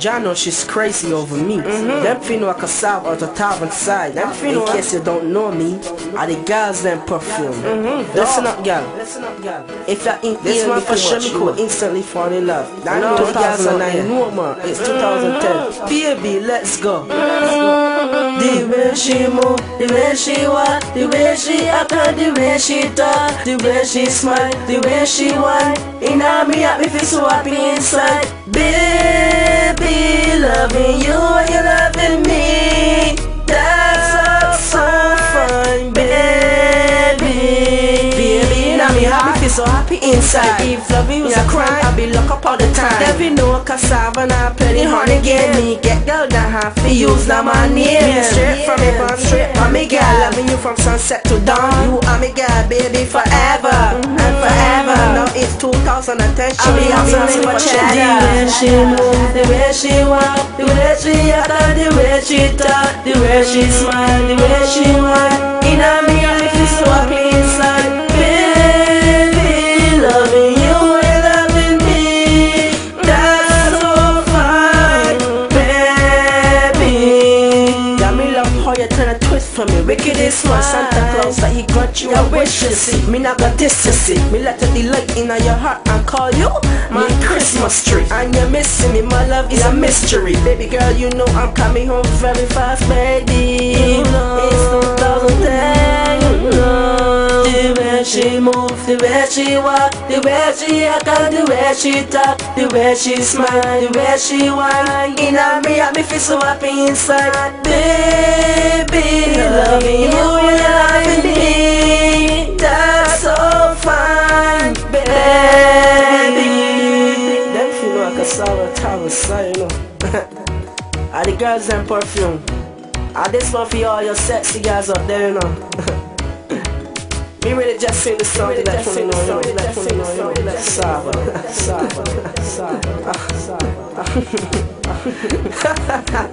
John know she's crazy over me. Mm-hmm. Them feel know cassava out the tavern side. Them feel In case you don't know me, I the girls them perfume. Mm-hmm. Listen up, girl. Listen up, girl. If you ain't this one for sure, you will instantly fall in love. That no, 2009, no more. It's 2010. Baby, let's go. The way she move, the way she walk, the way she act, the way she talk, the way she smile, the way she whine. In me, me feel so happy inside. Baby, loving you and you loving me. That's so, so fine, baby. Baby, now me happy, feel so happy inside. If loving was a crime, I'd be locked up all the time. Never know cassava, now plenty honey again. Me get girl that to use now my name. Straight from me, born straight from me, girl. Loving you from sunset to dawn. You are me, girl, 2010, she be hustling for cheddar. The way she move, the way she walk, the way she act, the way she talk, the way she smile, the way she whine. In a me, you turn a twist for me. Wicked is one Santa Claus that he got you a wish to see. Me not got this to see. Me let the delight in your heart and call you my Christmas tree. And you're missing me, my love is a mystery. Baby girl, you know I'm coming home very fast, baby. You know, it's 2010, you know. The way she move, the way she walk, the way she act, the way she talk, the way she smile, the way she whine. In a me, I me feel so happy inside, baby. Loving you, loving me. That's so fine, baby. Them feel like a sour tower, so you know. Are the girls and perfume? Are this one for all your sexy guys up there, you know? Me really just sing the song to let you know, you know, let you know, you know, Saba, Saba, Saba, Saba.